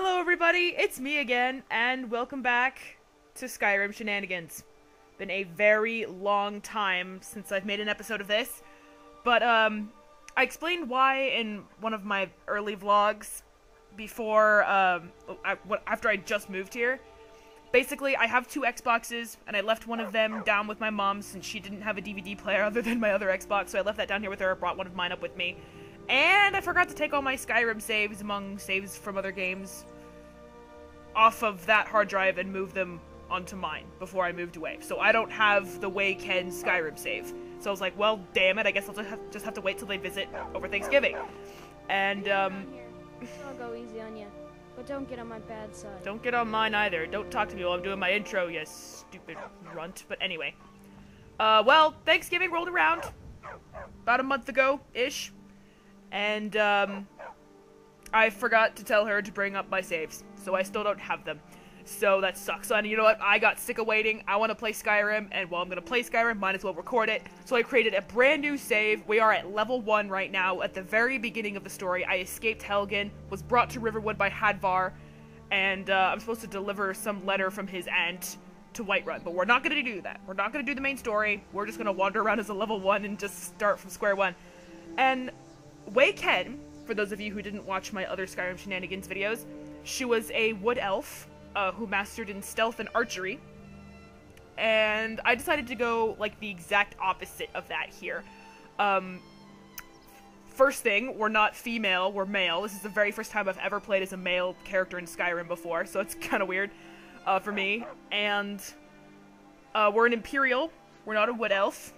Hello, everybody. It's me again, and welcome back to Skyrim Shenanigans. Been a very long time since I've made an episode of this, but um, I explained why in one of my early vlogs before um, I, after I just moved here. Basically, I have two Xboxes, and I left one of them down with my mom since she didn't have a DVD player other than my other Xbox, so I left that down here with her. Brought one of mine up with me. And I forgot to take all my Skyrim saves among saves from other games off of that hard drive and move them onto mine before I moved away. So I don't have the Way Ken Skyrim save. So I was like, well, damn it, I guess I'll just have, just have to wait till they visit over Thanksgiving. And, um... I'll go easy on you. But don't get on my bad side. Don't get on mine either. Don't talk to me while I'm doing my intro, you stupid runt. But anyway. Uh, well, Thanksgiving rolled around. About a month ago-ish. And, um, I forgot to tell her to bring up my saves, so I still don't have them. So that sucks. And you know what? I got sick of waiting. I want to play Skyrim, and while I'm going to play Skyrim, might as well record it. So I created a brand new save. We are at level 1 right now. At the very beginning of the story, I escaped Helgen, was brought to Riverwood by Hadvar, and uh, I'm supposed to deliver some letter from his aunt to Whiterun. But we're not going to do that. We're not going to do the main story. We're just going to wander around as a level 1 and just start from square one. And Wei Ken, for those of you who didn't watch my other Skyrim Shenanigans videos, she was a wood elf uh, who mastered in stealth and archery. And I decided to go like the exact opposite of that here. Um, first thing, we're not female, we're male. This is the very first time I've ever played as a male character in Skyrim before, so it's kind of weird uh, for me. And uh, we're an Imperial, we're not a Wood Elf.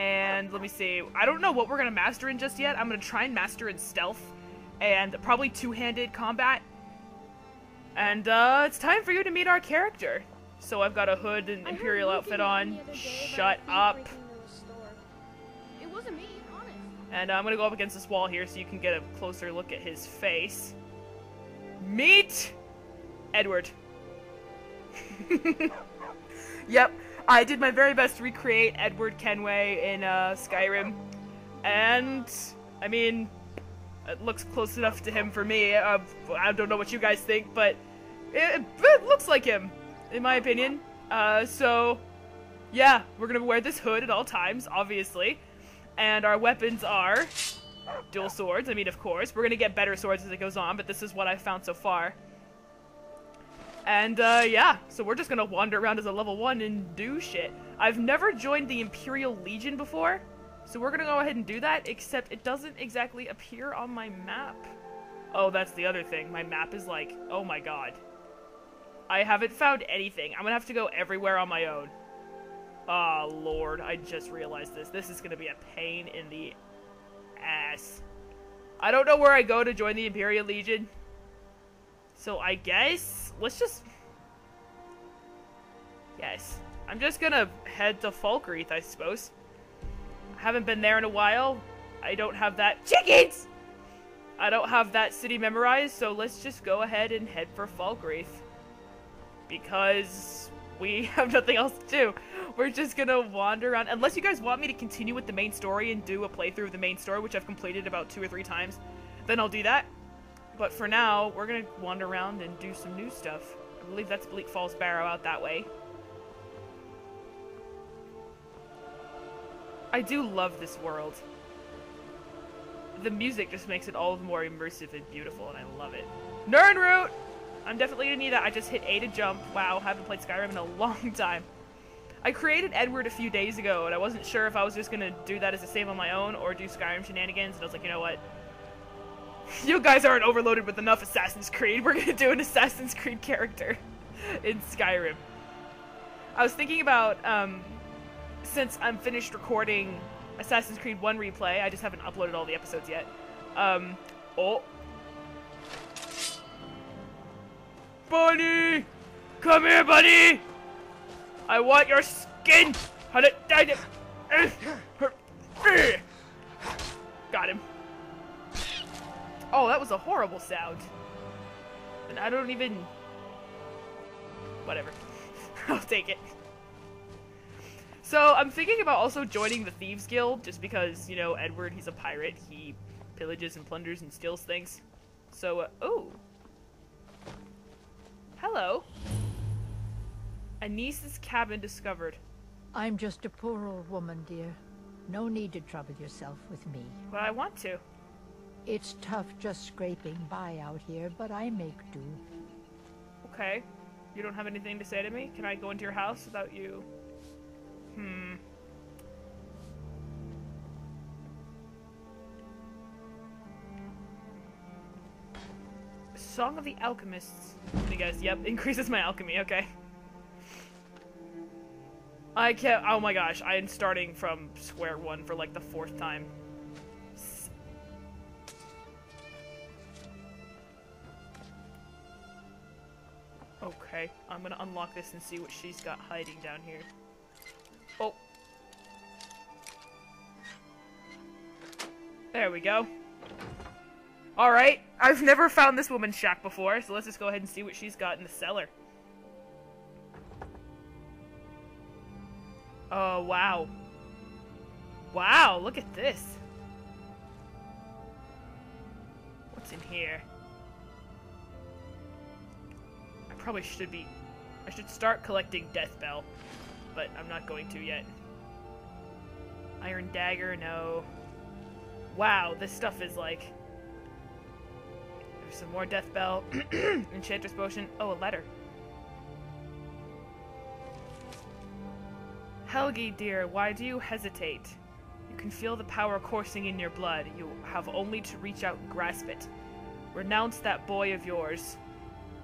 And let me see. I don't know what we're gonna master in just yet. I'm gonna try and master in stealth and probably two-handed combat. And uh, it's time for you to meet our character. So I've got a hood and Imperial outfit on. Shut up. Me, and uh, I'm gonna go up against this wall here so you can get a closer look at his face. Meet Edward. yep, I did my very best to recreate Edward Kenway in uh, Skyrim, and I mean, it looks close enough to him for me. Uh, I don't know what you guys think, but it, it looks like him, in my opinion. Uh, so, yeah, we're gonna wear this hood at all times, obviously, and our weapons are dual swords. I mean, of course, we're gonna get better swords as it goes on, but this is what I've found so far. And, uh, yeah, so we're just gonna wander around as a level 1 and do shit. I've never joined the Imperial Legion before, so we're gonna go ahead and do that, except it doesn't exactly appear on my map. Oh, that's the other thing. My map is like, oh my god. I haven't found anything. I'm gonna have to go everywhere on my own. Ah, oh, lord, I just realized this. This is gonna be a pain in the ass. I don't know where I go to join the Imperial Legion. So I guess, let's just... Yes. I'm just gonna head to Falkreath, I suppose. I haven't been there in a while. I don't have that- CHICKENS! I don't have that city memorized, so let's just go ahead and head for Falkreath. Because we have nothing else to do. We're just gonna wander around. Unless you guys want me to continue with the main story and do a playthrough of the main story, which I've completed about two or three times, then I'll do that. But for now, we're gonna wander around and do some new stuff. I believe that's Bleak Falls Barrow out that way. I do love this world. The music just makes it all the more immersive and beautiful, and I love it. Nirnroot! I'm definitely gonna need that. I just hit A to jump. Wow, haven't played Skyrim in a long time. I created Edward a few days ago, and I wasn't sure if I was just gonna do that as a save on my own or do Skyrim shenanigans, and I was like, you know what? You guys aren't overloaded with enough Assassin's Creed. We're gonna do an Assassin's Creed character in Skyrim. I was thinking about, um, since I'm finished recording Assassin's Creed 1 replay, I just haven't uploaded all the episodes yet. Um, oh. Bunny! Come here, buddy! I want your skin! Got him. Oh, that was a horrible sound. And I don't even... Whatever. I'll take it. So, I'm thinking about also joining the Thieves Guild, just because, you know, Edward, he's a pirate. He pillages and plunders and steals things. So, uh, oh. Hello. Anise's cabin discovered. I'm just a poor old woman, dear. No need to trouble yourself with me. But I want to. It's tough just scraping by out here, but I make do. Okay. You don't have anything to say to me? Can I go into your house without you? Hmm. Song of the Alchemists. Let me guess. Yep, increases my alchemy. Okay. I can't. Oh my gosh, I am starting from square one for like the fourth time. Okay, I'm gonna unlock this and see what she's got hiding down here. Oh. There we go. Alright, I've never found this woman's shack before, so let's just go ahead and see what she's got in the cellar. Oh, wow. Wow, look at this. What's in here? Probably should be... I should start collecting Death Bell, but I'm not going to yet. Iron Dagger, no. Wow, this stuff is like... There's some more Death Bell. Enchantress Potion. Oh, a letter. Helgi, dear, why do you hesitate? You can feel the power coursing in your blood. You have only to reach out and grasp it. Renounce that boy of yours.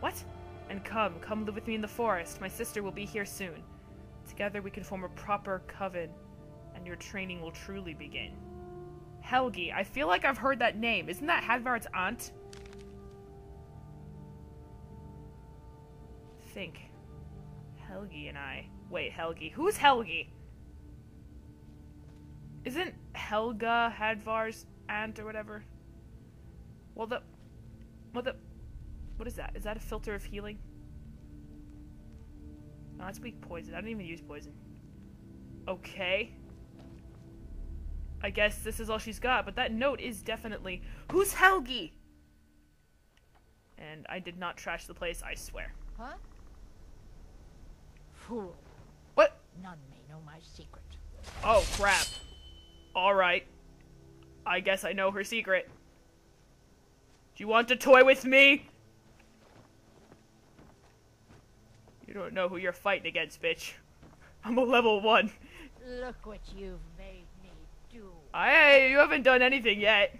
What? And come, come live with me in the forest. My sister will be here soon. Together we can form a proper coven, and your training will truly begin. Helgi, I feel like I've heard that name. Isn't that Hadvar's aunt? Think. Helgi and I. Wait, Helgi. Who's Helgi? Isn't Helga Hadvar's aunt or whatever? Well, the. Well, the. What is that? Is that a philter of healing? No, that's weak poison. I don't even use poison. Okay. I guess this is all she's got, but that note is definitely. Who's Helgi? And I did not trash the place, I swear. Huh? Fool. What? None may know my secret. Oh, crap. Alright. I guess I know her secret. Do you want to toy with me? You don't know who you're fighting against, bitch. I'm a level one. Look what you've made me do. Hey, you haven't done anything yet.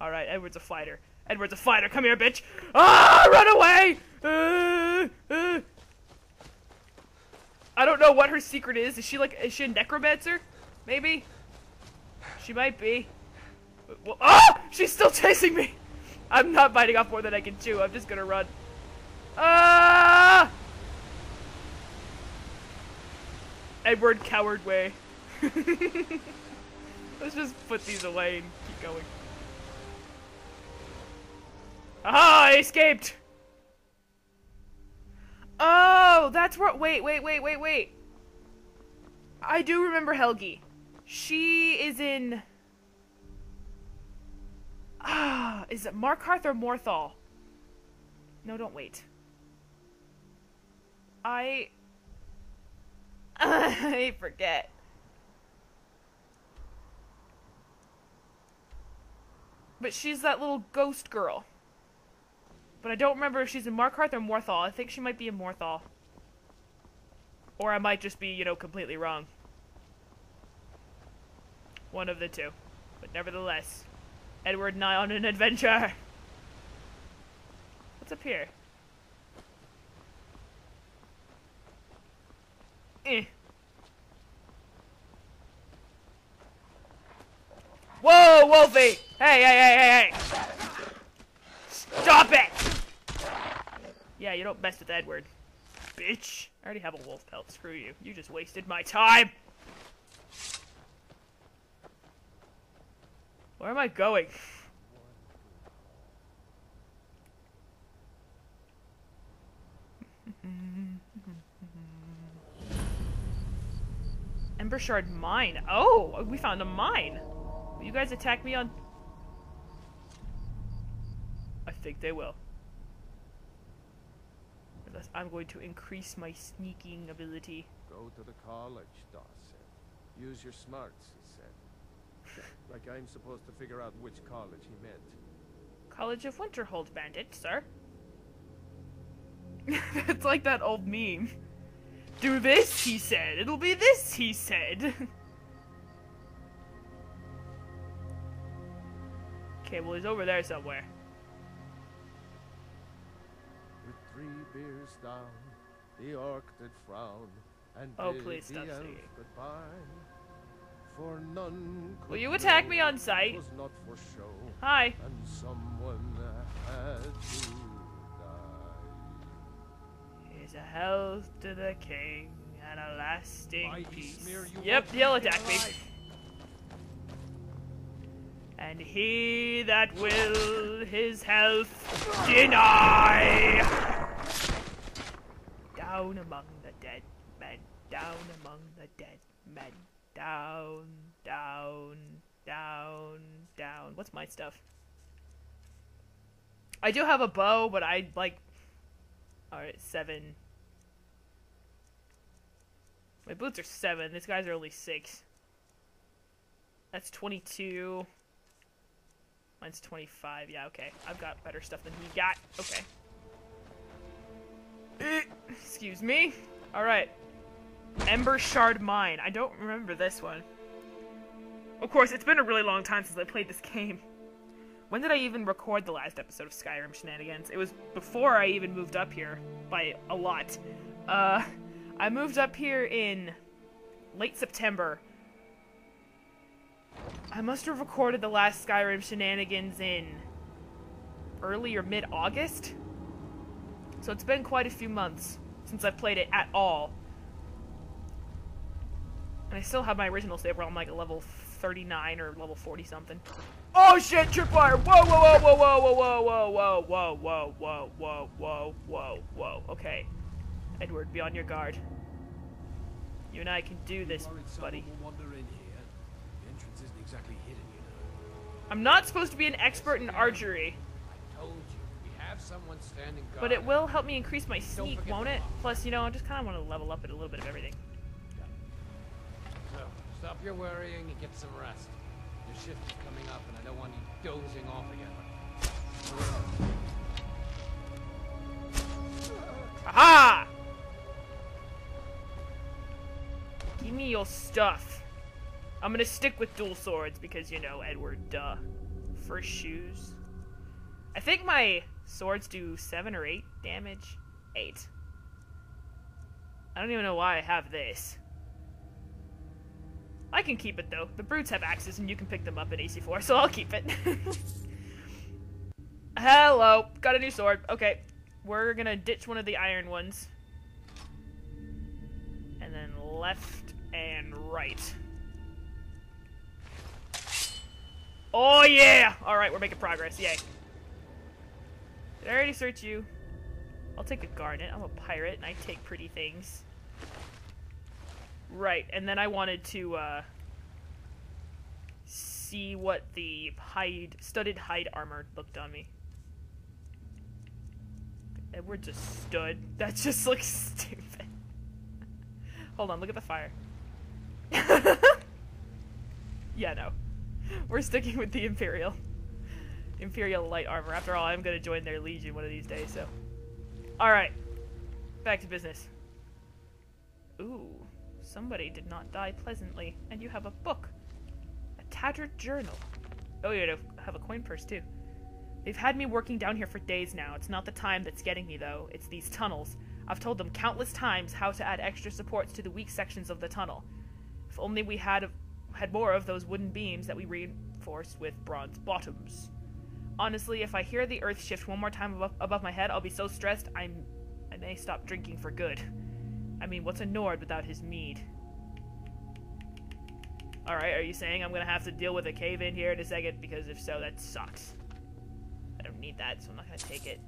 Alright, Edward's a fighter. Edward's a fighter. Come here, bitch. Ah, run away! Uh, uh. I don't know what her secret is. Is she like, is she a necromancer? Maybe? She might be. Well, ah! She's still chasing me! I'm not biting off more than I can chew. I'm just gonna run. Ah! Edward coward way. Let's just put these away and keep going. Aha! I escaped! Oh, that's what- wait, wait, wait, wait, wait. I do remember Helgi. She is in... Ah, is it Markarth or Morthal? No, don't wait. I... I forget. But she's that little ghost girl. But I don't remember if she's in Markarth or Morthal. I think she might be in Morthal. Or I might just be, you know, completely wrong. One of the two. But nevertheless, Edward and I on an adventure. What's up here? Eh. Whoa, Wolfie! Hey, hey, hey, hey, hey! Stop it! Yeah, you don't mess with Edward. Bitch. I already have a wolf pelt. Screw you. You just wasted my time! Where am I going? Embershard mine. Oh, we found a mine. Will you guys attack me on... I think they will. Unless I'm going to increase my sneaking ability. Go to the college, Dawson. Use your smarts, he said. like I'm supposed to figure out which college he meant. College of Winterhold, bandit, sir. it's like that old meme. Do this, he said. It'll be this, he said. okay, well, he's over there somewhere. With three beers down, the orc did frown, and Oh, please stop singing. goodbye. For none Will you attack me on sight? was not for show, Hi. Here's a health to the king and a lasting peace. Yep, he'll attack me. And he that will his health deny. Down among the dead men, down among the dead men, down, down, down, down. What's my stuff? I do have a bow, but I like. Alright, seven. My boots are seven. These guys are only six. That's 22. Mine's 25. Yeah, okay. I've got better stuff than he got. Okay. Excuse me. Alright. Embershard Mine. I don't remember this one. Of course, it's been a really long time since I played this game. When did I even record the last episode of Skyrim Shenanigans? It was before I even moved up here by a lot. Uh, I moved up here in late September. I must have recorded the last Skyrim Shenanigans in early or mid August. So it's been quite a few months since I've played it at all. And I still have my original save where I'm like a level 39 or level 40 something. Oh shit, tripwire! Whoa, whoa, whoa, whoa, whoa, whoa, whoa, whoa, whoa, whoa, whoa, whoa, whoa, whoa, whoa. Okay. Edward, be on your guard. You and I can do this, buddy. someone will wander in here. The entrance isn't exactly hidden, you know. I'm not supposed to be an expert in archery, I told you, we have someone standing guard. but it will help me increase my sneak, won't it? Plus, you know, I just kind of want to level up at a little bit of everything. So, stop your worrying and get some rest. Your shift is coming up, and I don't want you dozing off again. Aha! Give me your stuff. I'm gonna stick with dual swords because, you know, Edward, duh. First shoes. I think my swords do 7 or 8 damage. 8. I don't even know why I have this. I can keep it though. The brutes have axes and you can pick them up at AC4, so I'll keep it. Hello, got a new sword. Okay, we're gonna ditch one of the iron ones. And then left and right. Oh yeah! Alright, we're making progress, yay. Did I already search you? I'll take a garnet. I'm a pirate and I take pretty things. Right, and then I wanted to uh see what the hide studded hide armor looked on me. Edward just stood. That just looks stupid. Hold on, look at the fire. yeah, no. We're sticking with the Imperial. Imperial light armor. After all, I'm gonna join their legion one of these days, so. Alright. Back to business. Somebody did not die pleasantly, and you have a book. A tattered journal. Oh, you have a coin purse, too. They've had me working down here for days now. It's not the time that's getting me, though. It's these tunnels. I've told them countless times how to add extra supports to the weak sections of the tunnel. If only we had had more of those wooden beams that we reinforced with bronze bottoms. Honestly, if I hear the earth shift one more time above, above my head, I'll be so stressed I'm I may stop drinking for good. I mean, what's a Nord without his mead? Alright, are you saying I'm gonna have to deal with a cave in here in a second? Because if so, that sucks. I don't need that, so I'm not gonna take it.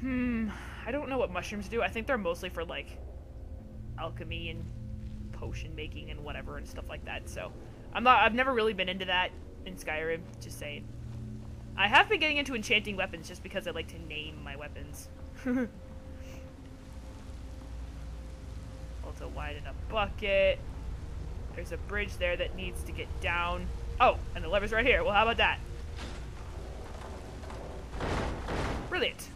Hmm, I don't know what mushrooms do. I think they're mostly for, like, alchemy and potion making and whatever and stuff like that, so... I'm not- I've never really been into that in Skyrim, just saying. I have been getting into enchanting weapons just because I like to name my weapons. also widen a bucket. There's a bridge there that needs to get down. Oh, and the lever's right here. Well, how about that? Brilliant.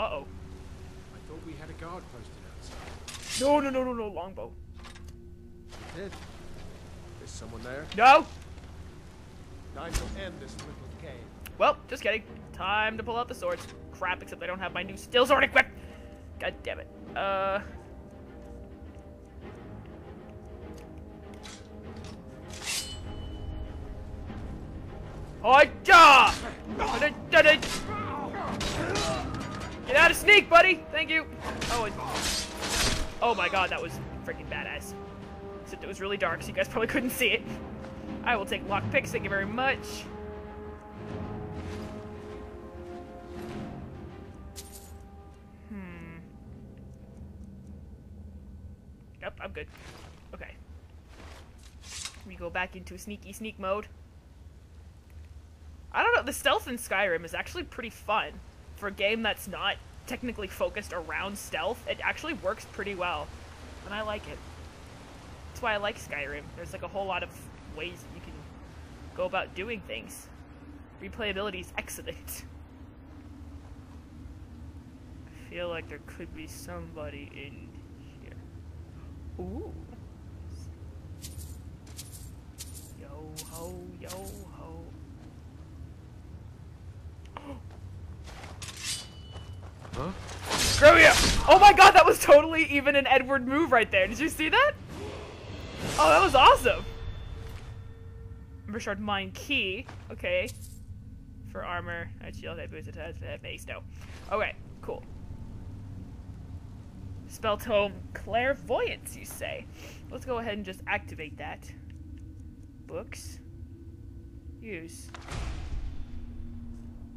Uh-oh. I thought we had a guard posted outside. No, no, no, no, no, longbow. Is someone there? No! Time to end this little game. Well, just kidding. Time to pull out the swords. Crap, except I don't have my new steel sword equipped. God damn it. Uh... Hi-ja! Get out of sneak, buddy! Thank you! Oh. Oh my god, that was freaking badass. Except it was really dark, so you guys probably couldn't see it. I will take lockpicks, thank you very much. Hmm. Yep, I'm good. Okay. We go back into sneaky sneak mode. I don't know, the stealth in Skyrim is actually pretty fun. For a game that's not technically focused around stealth, it actually works pretty well. And I like it. That's why I like Skyrim. There's like a whole lot of ways you can go about doing things. Replayability is excellent. I feel like there could be somebody in here. Ooh. Yo ho, yo ho. Huh? Screw you! Oh my god, that was totally even an Edward move right there. Did you see that? Oh, that was awesome. Richard Mine Key. Okay. For armor, I shield, I boost, attack, base. No. Okay, cool. Spell tome clairvoyance, you say. Let's go ahead and just activate that. Books. Use.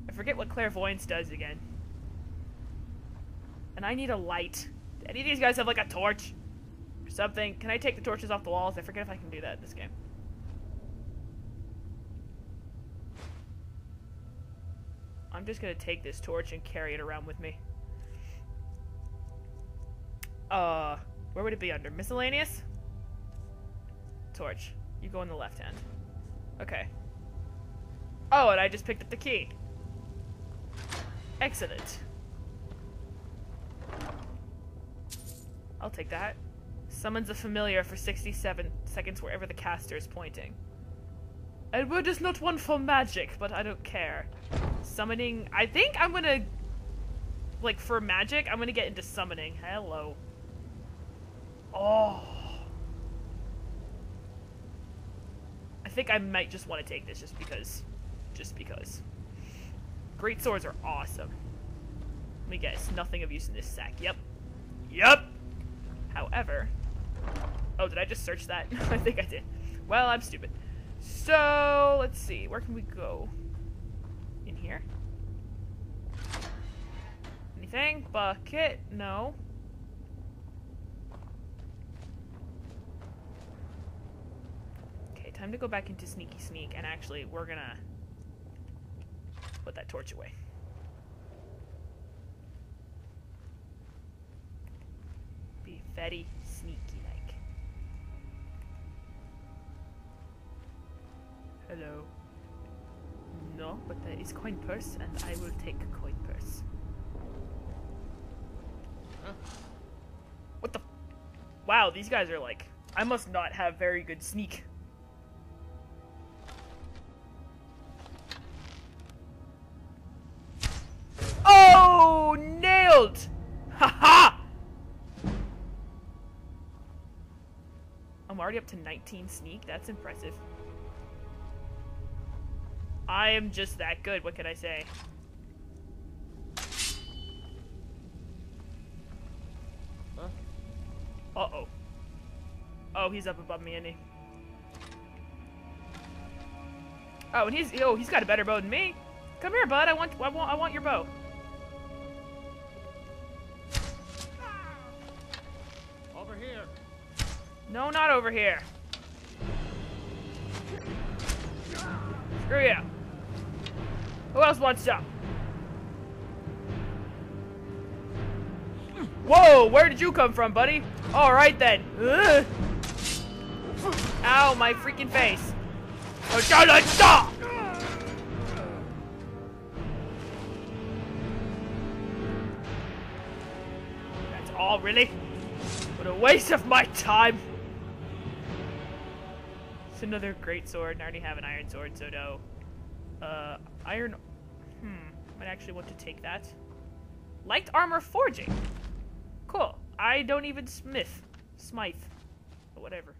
I forget what clairvoyance does again. And I need a light. Do any of these guys have like a torch? Or something? Can I take the torches off the walls? I forget if I can do that in this game. I'm just gonna take this torch and carry it around with me. Uh, where would it be under? Miscellaneous? Torch. You go in the left hand. Okay. Oh, and I just picked up the key. Excellent. I'll take that. Summons a familiar for 67 seconds wherever the caster is pointing. Edward is not one for magic, but I don't care. Summoning... I think I'm gonna... Like, for magic, I'm gonna get into summoning. Hello. Oh. I think I might just want to take this just because. Just because. Great swords are awesome. Let me guess, nothing of use in this sack. Yep. Yep! However... Oh, did I just search that? I think I did. Well, I'm stupid. So, let's see. Where can we go? In here? Anything? Bucket? No. Okay, time to go back into Sneaky Sneak, and actually, we're gonna put that torch away. Be very sneaky like. Hello. No, but there is coin purse, and I will take coin purse. Huh? What the? Wow, these guys are like. I must not have very good sneak. Oh, nailed! Already up to 19 sneak. That's impressive. I am just that good. What can I say? Huh? Uh-oh. Oh, he's up above me, isn't he? Oh, and he's oh, he's got a better bow than me. Come here, bud. I want I want I want your bow. Over here. No, not over here. Screw you. Who else wants some? Whoa, where did you come from, buddy? Alright then. Ugh. Ow, my freaking face. Oh! That's all, really? What a waste of my time! It's another great sword, and I already have an iron sword, so no. Uh, iron... Hmm, might actually want to take that. Light armor forging. Cool. I don't even smith. Smythe. Whatever.